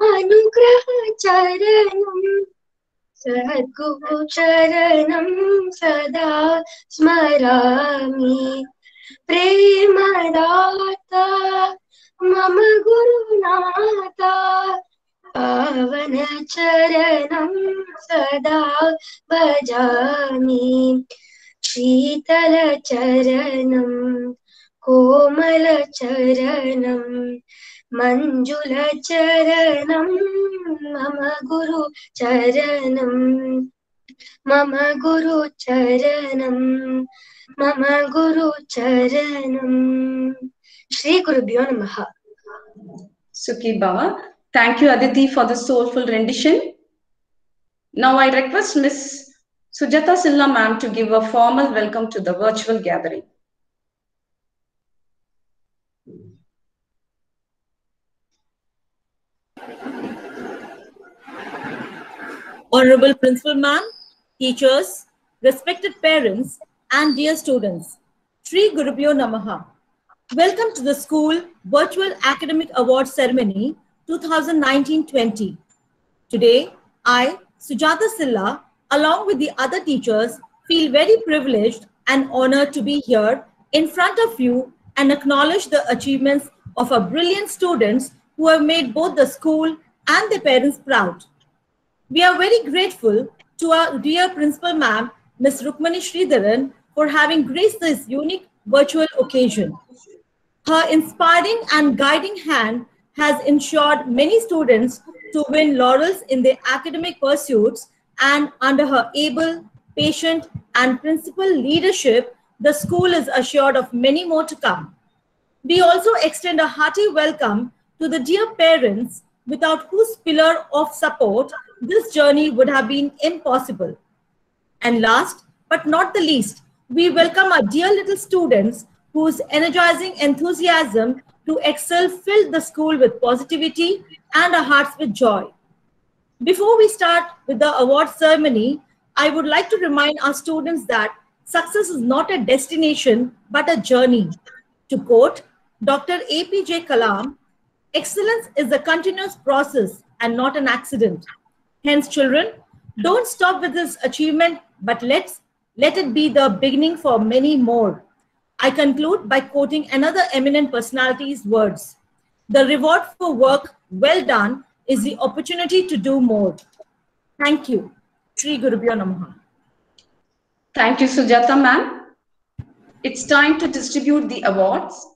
अनुग्रहचरणम् सद्गुरुचरणं सदा स्मरामि। प्रेमदाता मम गुरुनाथा पावनचरणं सदा भजामि। शीतलचरणं कोमलचरणं मञ्जुलचरणं मम गुरुचरणं मम गुरुचरणं मम गुरुचरणम् श्रीगुरुभ्यो नमः Suki Baba. Thank you, Aditi, for the soulful rendition. Now I request Miss Sujata Silla ma'am to give a formal welcome to the virtual gathering. Honorable Principal Ma'am, teachers, respected parents, and dear students, Sri Gurubhyo Namaha. Welcome to the school Virtual Academic Award Ceremony 2019-20. Today, I, Sujata Silla, along with the other teachers, feel very privileged and honored to be here in front of you and acknowledge the achievements of our brilliant students who have made both the school and their parents proud. We are very grateful to our dear Principal Ma'am, Ms. Rukmani Sridharan, for having graced this unique virtual occasion. Her inspiring and guiding hand has ensured many students to win laurels in their academic pursuits, and under her able, patient, and principled leadership, the school is assured of many more to come. We also extend a hearty welcome to the dear parents without whose pillar of support this journey would have been impossible. And last but not the least, we welcome our dear little students whose energizing enthusiasm to excel filled the school with positivity and our hearts with joy. Before we start with the award ceremony, I would like to remind our students that success is not a destination but a journey. To quote Dr. APJ Kalam, excellence is a continuous process and not an accident. Hence, children, don't stop with this achievement, but let's let it be the beginning for many more. I conclude by quoting another eminent personality's words. The reward for work well done is the opportunity to do more. Thank you. Sri Gurubhyo Namaha. Thank you, Sujata ma'am. It's time to distribute the awards.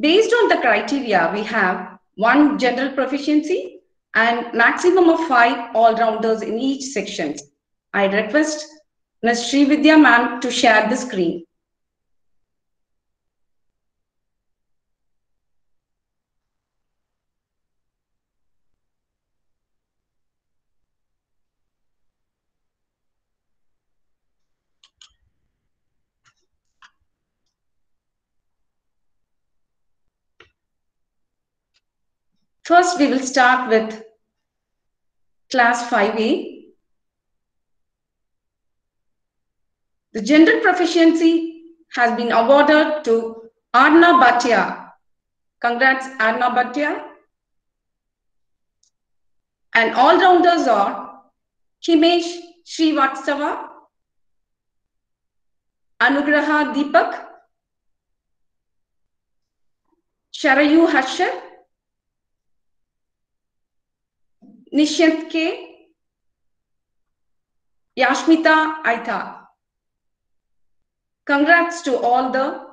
Based on the criteria, we have one general proficiency and maximum of five all-rounders in each section. I request Ms. Srividya ma'am to share the screen. First, we will start with class 5A. The general proficiency has been awarded to Arna Bhatia. Congrats, Arna Bhatia. And all-rounders are Himesh Srivatsava, Anugraha Deepak, Sharayu Hashar, Nishyant K, Yashmita Aitha. Congrats to all the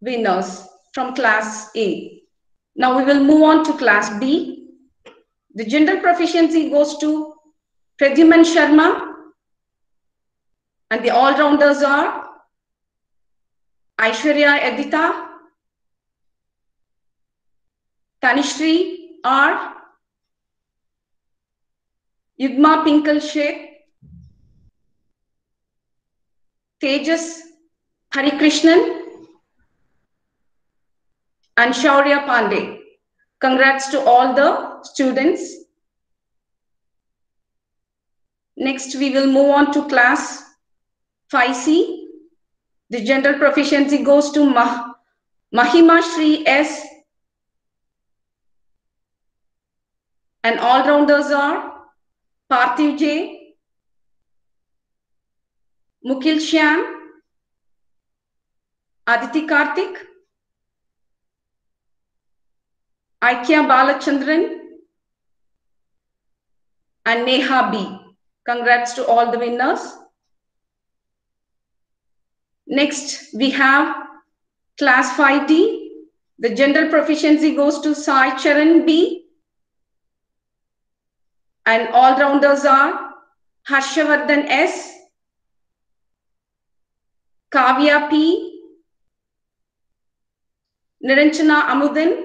winners from class A. Now we will move on to class B. The general proficiency goes to Pradyuman Sharma. And the all-rounders are Aishwarya Edita, Tanishri R, Yugma Pinkal Sheikh, Tejas Harikrishnan, and Shaurya Pandey. Congrats to all the students. Next, we will move on to class 5C. The general proficiency goes to Mah Mahima Shri S. And all-rounders are Parthiv J, Mukil Shyam, Aditi Karthik, Aikya Balachandran, and Neha B. Congrats to all the winners. Next, we have class 5D. The general proficiency goes to Sai Charan B. And all-rounders are Harshavardhan S, Kavya P, Niranjana Amudin,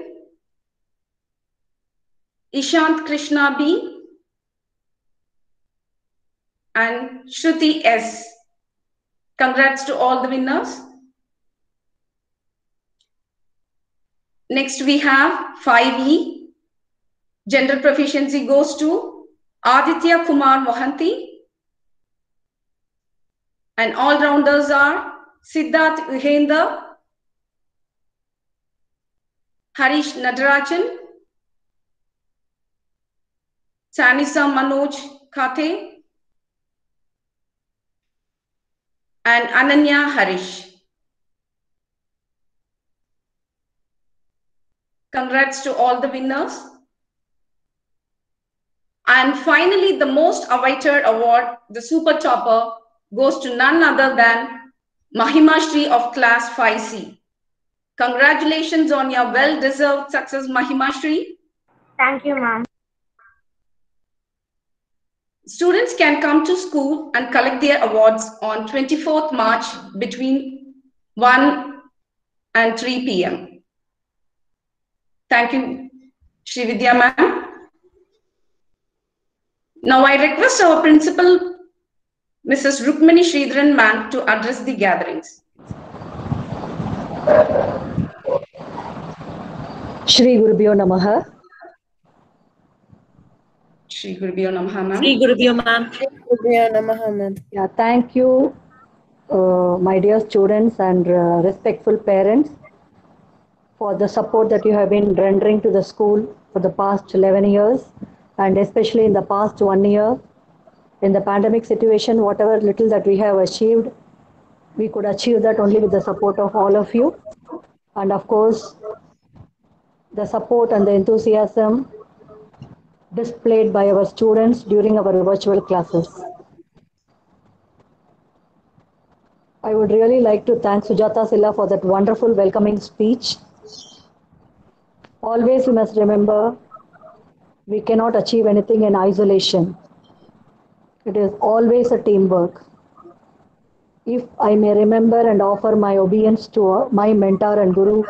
Ishant Krishna B, and Shruti S. Congrats to all the winners. Next, we have 5E. General proficiency goes to Aditya Kumar Mohanty. And all-rounders are Siddharth Uhendra, Harish Nadarajan, Sanisa Manoj Kate, and Ananya Harish. Congrats to all the winners. And finally, the most awaited award, the Super Topper, goes to none other than Mahima Shri of Class 5C. Congratulations on your well-deserved success, Mahima Shri. Thank you, ma'am. Students can come to school and collect their awards on 24th March between 1 and 3 p.m. Thank you, Sri Vidya ma'am. Now I request our principal, Mrs. Rukmini Sridharan ma'am, to address the gatherings. Shri Gurubhyo Namaha. Shri Gurubhyo Namaha ma'am. Sri Gurubhyo ma'am. Yeah, thank you, uh, my dear students and uh, respectful parents, for the support that you have been rendering to the school for the past 11 years, and especially in the past one year. In the pandemic situation, whatever little that we have achieved, we could achieve that only with the support of all of you. And of course, the support and the enthusiasm displayed by our students during our virtual classes. I would really like to thank Sujata Silla for that wonderful welcoming speech. Always we must remember we cannot achieve anything in isolation. It is always a teamwork. If I may remember and offer my obedience to uh, my mentor and guru,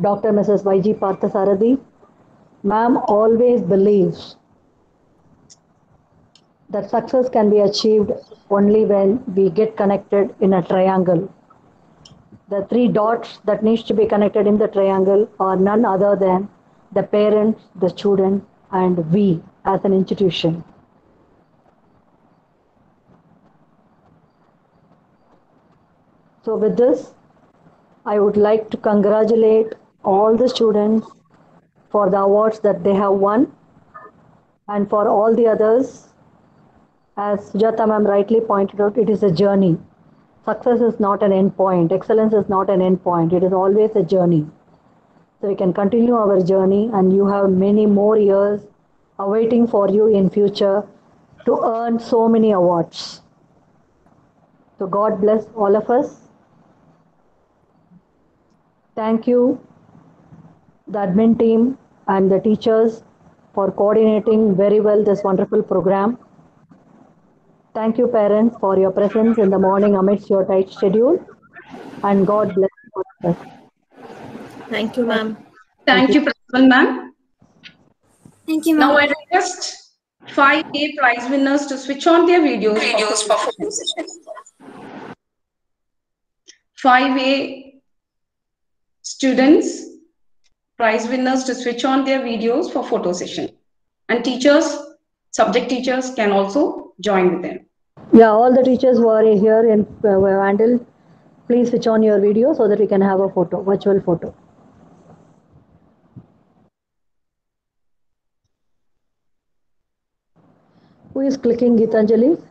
Dr. Mrs. Y.G. Parthasarathy, ma'am always believes that success can be achieved only when we get connected in a triangle. The three dots that needs to be connected in the triangle are none other than the parents, the student, and we as an institution. So with this, I would like to congratulate all the students for the awards that they have won and for all the others as Sujata ma'am rightly pointed out, it is a journey. Success is not an end point. Excellence is not an end point. It is always a journey. So we can continue our journey and you have many more years awaiting for you in future to earn so many awards. So God bless all of us. Thank you, the admin team and the teachers for coordinating very well this wonderful program. Thank you, parents, for your presence in the morning amidst your tight schedule. And God bless us. Thank you, ma'am. Thank you, Principal ma'am. Thank you, ma'am. Now. I request 5A prize winners to switch on their videos. videos for for photo session. 5A students, prize winners to switch on their videos for photo session. And teachers, subject teachers can also join with them. Yeah, all the teachers who are here in uh, Vandal, please switch on your video so that we can have a photo, virtual photo. Is clicking Gitanjali?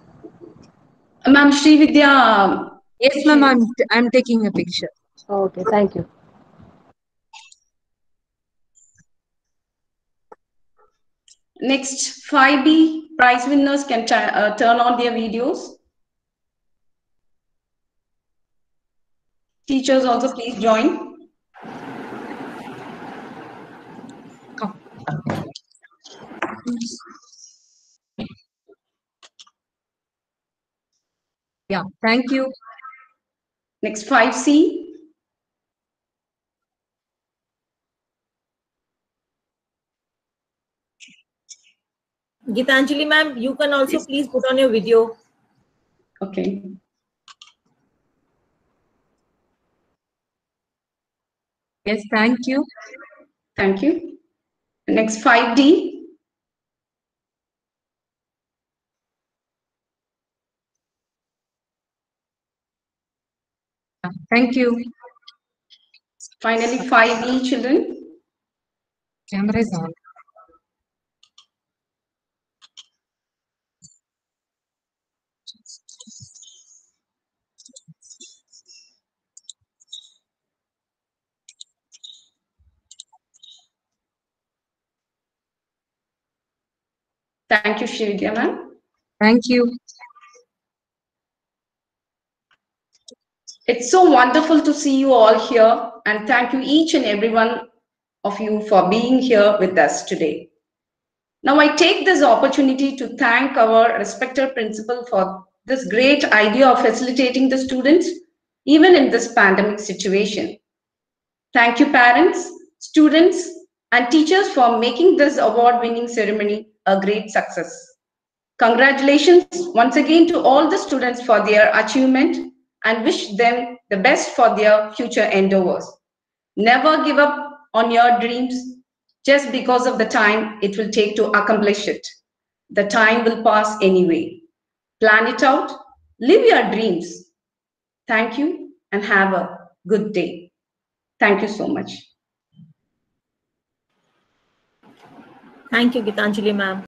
Ma'am Sri Vidya. Yes, ma'am, I'm, I'm taking a picture. Okay, thank you. Next, 5B prize winners can uh, turn on their videos. Teachers also please join. Yeah, thank you. Next, 5C. Gitanjali ma'am, you can also please put on your video. Okay. Yes, thank you. Thank you. Next, 5D. Thank you. Finally, 5E children. Camera is on. Thank you, Sri Vidya ma'am. Thank you. It's so wonderful to see you all here and thank you each and every one of you for being here with us today. Now I take this opportunity to thank our respected principal for this great idea of facilitating the students even in this pandemic situation. Thank you parents, students and teachers for making this award winning ceremony a great success. Congratulations once again to all the students for their achievement and wish them the best for their future endeavors. Never give up on your dreams just because of the time it will take to accomplish it. The time will pass anyway. Plan it out, live your dreams. Thank you and have a good day. Thank you so much. Thank you, Gitanjali ma'am.